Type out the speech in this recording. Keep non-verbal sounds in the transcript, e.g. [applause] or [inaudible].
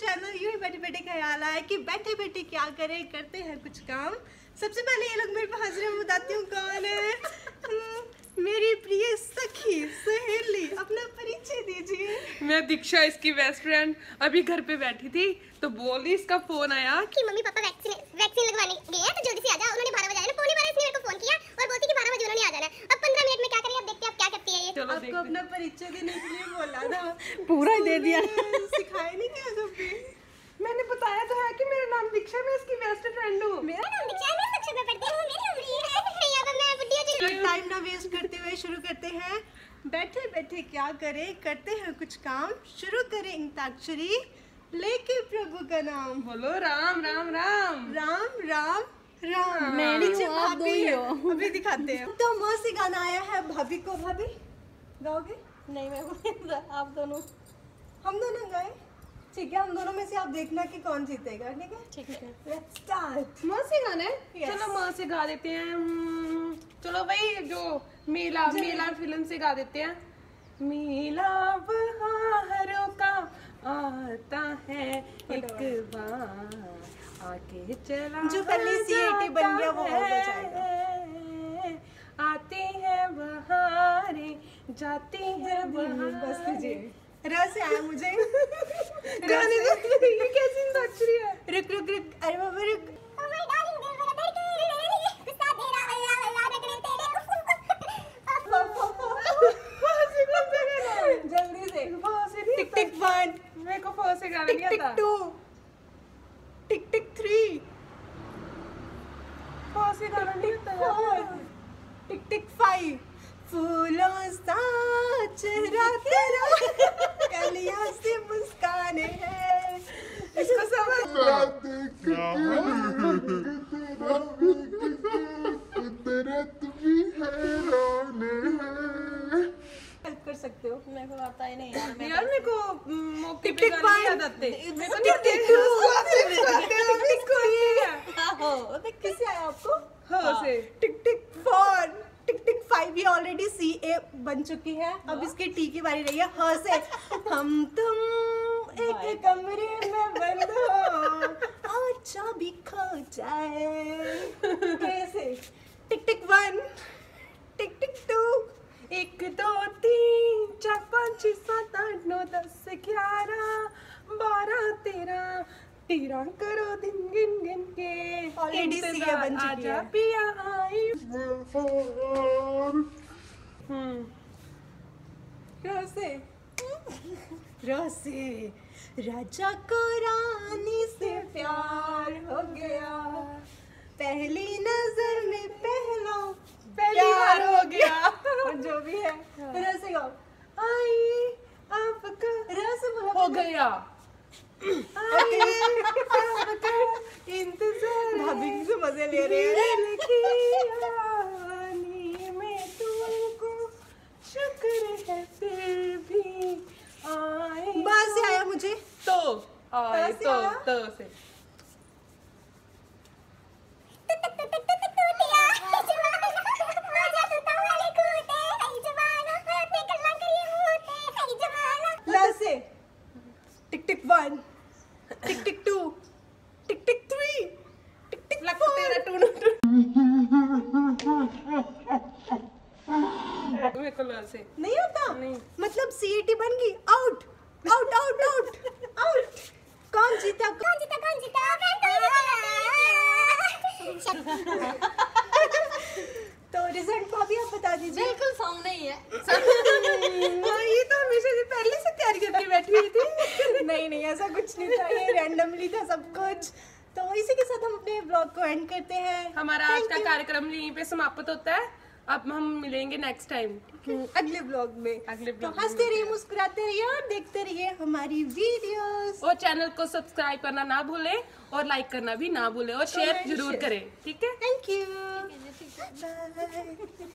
Channel यूँ ही बैठे बैठे ख्याल आया कि बैठे बैठे क्या करें करते हैं कुछ काम। सबसे पहले ये लोग मेरे पास हाजिर हैं बताती हूँ कौन है। हम्म, मेरी प्रिय सखी सहेली अपना परिचय दीजिए। मैं दीक्षा इसकी बेस्ट फ्रेंड अभी घर पे बैठी थी तो बोली इसका फ़ोन आया। कि मम्मी पापा वैक्सीन वैक्सीन लगवाने गए हैं तो जल्दी से आ जा उन्होंने 12 बजे आना पौने 12 इसने मेरे को फ़ोन किया और बोलती कि 12 बजे उन्होंने आ जाना अब 15 मिनट में क्या करें अब देखते हैं अब क्या करती है ये चलो आपको अपना परिचय देने के लिए बोला था पूरा ही दे दिया। सिखाया नहीं क्या कभी मैंने बताया तो है कि मेरा नाम दीक्षा मैं इसकी बेस्ट फ्रेंड हूँ। मेरा नाम दीक्षा मैं कक्षा में पढ़ती हूँ मेरी उम्र ये है। पे मैं बुढ़ी हो चुकी तो टाइम ना वेस्ट करते हुए शुरू करते हैं। बैठे बैठे क्या करें? करते हैं कुछ काम। शुरू करें इंताक्षरी। लेके प्रभु का नाम। बोलो राम राम राम। राम राम राम। मैं नीचे आप भाभी दो ही हो। अभी दिखाते हैं। तो मस्त गाना आया है भाभी को भाभी। गाओगे? नहीं मैं आप दोनों। हम दोनों गाए? ठीक है हम दोनों में से आप देखना कि कौन जीतेगा ठीक है? ठीक है। लेट्स स्टार्ट माँ से गाना है? Yes. चलो माँ से गा देते हैं। हम्म, चलो भाई जो मेला मेला फ़िल्म से गा देते हैं। मेला बहारों का आता है। एक बार आके चला जो पहले CAT बन गया वो और जाता जाती है बस कीजिए रस आया मुझे गाने ये कैसी है रुक रुक रुक अरे बाबा रुक जल्दी से टिक टिक वन मेरे को फ़र्स्ट से गाना नहीं आता टू टिक टिक थ्री से गाना नहीं आता तेरा से मुस्काने हैं इसको समझ कुदरत भी हैरान है हेल्प कर सकते हो मेरे को आता ही नहीं यार यार मेरे को हम्म, मौके पे गाने याद आते मेरे को टिक tick two tick tick three आहो तो किससे आया आपको हाँ से टिक टिक टिक फाइव ये ऑलरेडी सी ए बन चुकी है। अब इसके टी की बारी रही है ह से। हम तुम एक कमरे में बंद हो और चाबी खो जाए। [laughs] कैसे? करो दिन गिन गिन के Already बन चुकी है। पिया आई रसे रसे राजा को रानी से प्यार हो गया पहली नज़र में पहला पहली बार हो गया और जो भी है रसे गाओ आई आपका रस हो गया इंतज़ार [laughs] भाभी से मज़े ले रहे हैं। दिल की रानी में तुमको शुक्र है। फिर भी आए बाहर आया मुझे। तो आए तो तो से। टिक tick two. Tick tick three. Tick टिक लग तेरा टून मेरे को से। नहीं होता? नहीं। मतलब सीईटी बन गई। Out out out out out कौन जीता? कौन तो रिज़ल्ट भाभी आप बता दीजिए। बिल्कुल सामने ही। है [laughs] हाँ, ये तो हमेशा से पहले से तैयारी करके बैठी हुई थी नहीं नहीं ऐसा कुछ नहीं था ये रैंडमली था सब कुछ। तो इसी के साथ हम अपने ब्लॉग को एंड करते हैं। हमारा आज का कार्यक्रम यहीं पे समाप्त होता है। अब हम मिलेंगे नेक्स्ट टाइम अगले ब्लॉग में। अगले तो ब्लॉग में हँसते रहिए मुस्कुराते रहिए और देखते रहिए हमारी वीडियोस और चैनल को सब्सक्राइब करना ना भूले और लाइक करना भी ना भूले और शेयर ज़रूर share. करें ठीक है? Thank you bye